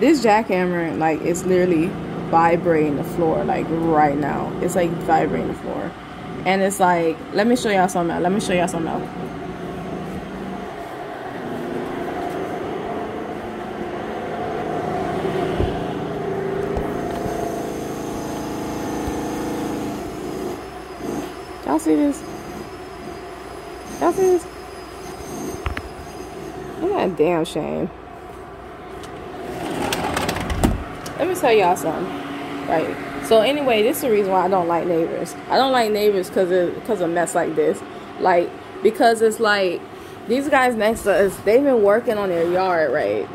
this jackhammer like it's literally vibrating the floor like right now. It's like vibrating the floor. And it's like, let me show y'all something else. Let me show y'all something else. Y'all see this? Y'all see this? That a damn shame? Let me tell y'all something. Right. So anyway, this is the reason why I don't like neighbors. I don't like neighbors because of because of mess like this. Like because it's like these guys next to us, they've been working on their yard, right?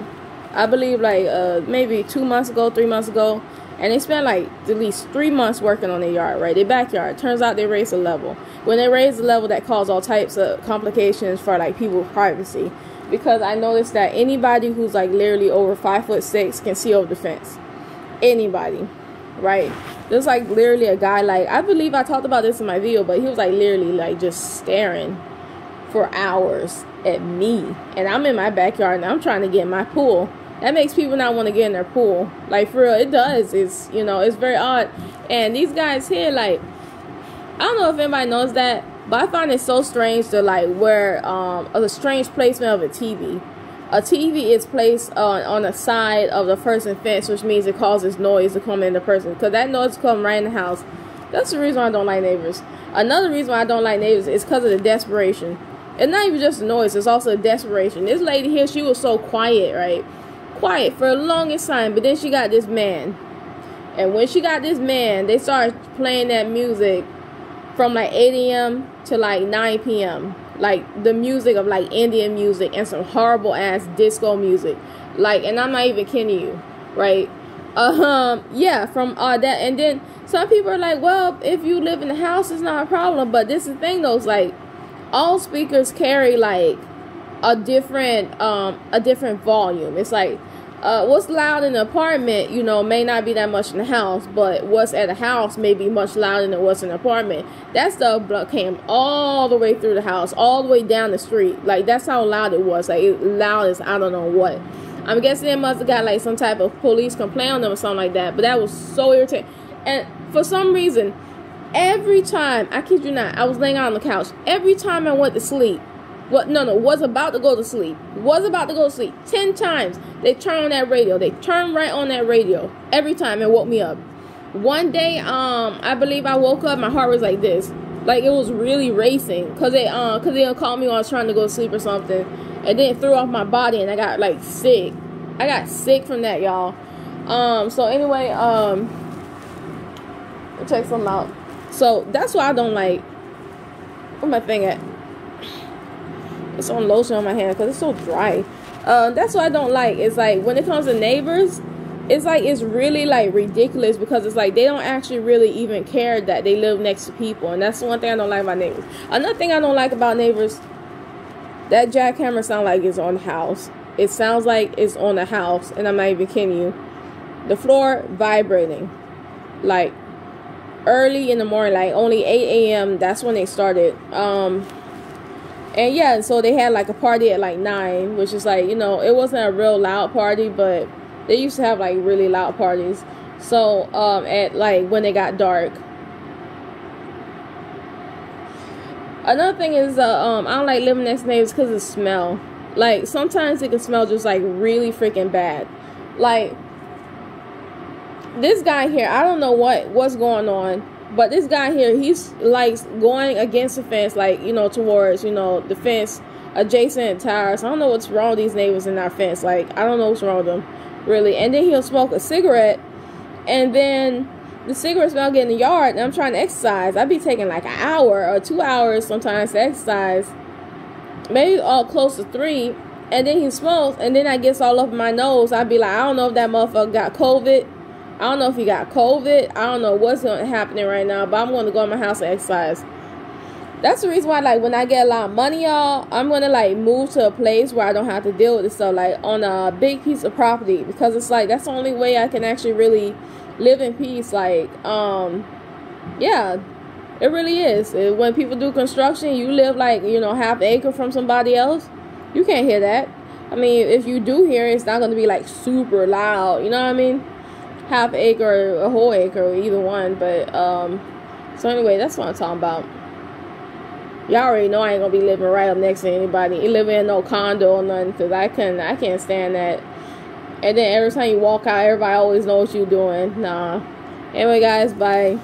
I believe like uh maybe two months ago, three months ago, and they spent like at least three months working on their yard, right? Their backyard. Turns out they raised the level. When they raise the level, that caused all types of complications for like people's privacy. Because I noticed that anybody who's like literally over five foot six can see over the fence. Anybody, right? There's like literally a guy like I believe I talked about this in my video, but he was like literally like just staring for hours at me, and I'm in my backyard and I'm trying to get in my pool that makes people not want to get in their pool. Like for real, it does. It's you know, it's very odd. And these guys here, like, I don't know if anybody knows that, but I find it so strange to like where um a strange placement of a TV. A TV is placed on on the side of the person's fence, which means it causes noise to come in the person. Because that noise come right in the house. That's the reason why I don't like neighbors. Another reason why I don't like neighbors is because of the desperation. It's not even just the noise; it's also the desperation. This lady here, she was so quiet, right? quiet for the longest time, but then she got this man. And when she got this man, they started playing that music from like 8 a.m. to like 9 p.m. Like the music of like Indian music and some horrible ass disco music. Like, and I'm not even kidding you, right? Um, yeah, from uh that, and then some people are like, well, if you live in the house, it's not a problem. But this is the thing, though, like all speakers carry like a different um a different volume. It's like uh, what's loud in the apartment, you know, may not be that much in the house, but what's at the house may be much louder than what's in the apartment. That stuff came all the way through the house, all the way down the street. Like that's how loud it was. Like it, loud as I don't know what. I'm guessing they must have got like some type of police complaint on them or something like that. But that was so irritating. And for some reason, every time I kid you not, I was laying on the couch. Every time I went to sleep, what? No, no. Was about to go to sleep. Was about to go to sleep. Ten times they turn on that radio. They turn right on that radio every time and woke me up. One day, um, I believe I woke up. My heart was like this, like it was really racing, cause they, um, cause they called me when I was trying to go to sleep or something, and then it threw off my body, and I got like sick. I got sick from that, y'all. Um, so anyway, um, check some out. So that's why I don't like. Where my thing at? It's on lotion on my hand because it's so dry. Uh, that's what I don't like. It's like when it comes to neighbors, it's like it's really like ridiculous because it's like they don't actually really even care that they live next to people, and that's the one thing I don't like about neighbors. Another thing I don't like about neighbors, that jackhammer sound like it's on the house. It sounds like it's on the house, and I'm not even kidding you. The floor vibrating, like early in the morning, like only 8 a.m. That's when they started. Um, and yeah, so they had like a party at like nine, which is like you know it wasn't a real loud party, but they used to have like really loud parties. So um, at like when it got dark. Another thing is uh, um, I don't like living next neighbors because of smell. Like sometimes it can smell just like really freaking bad. Like this guy here, I don't know what what's going on but this guy here, he's like going against the fence, like you know, towards you know the fence adjacent tires. I don't know what's wrong with these neighbors in our fence. Like I don't know what's wrong with them, really. And then he'll smoke a cigarette, and then the cigarette smell get in the yard. And I'm trying to exercise. I'd be taking like an hour or two hours sometimes to exercise, maybe all close to three. And then he smokes, and then I gets all over my nose. I'd be like, I don't know if that motherfucker got COVID I don't know if he got COVID. I don't know what's happening right now, but I'm going to go in my house and exercise. That's the reason why, like, when I get a lot of money, y'all, I'm going to, like, move to a place where I don't have to deal with this stuff, like, on a big piece of property. Because it's, like, that's the only way I can actually really live in peace. Like, um, yeah, it really is. When people do construction, you live, like, you know, half acre from somebody else. You can't hear that. I mean, if you do hear it, it's not gonna be like super loud. You know what I mean? Half acre or a whole acre, either one. But um, so anyway, that's what I'm talking about. Y'all already know I ain't gonna be living right up next to anybody. Living in no condo or nothing, cause I can I can't stand that. And then every time you walk out, everybody always knows what you're doing. Nah. Anyway, guys, bye.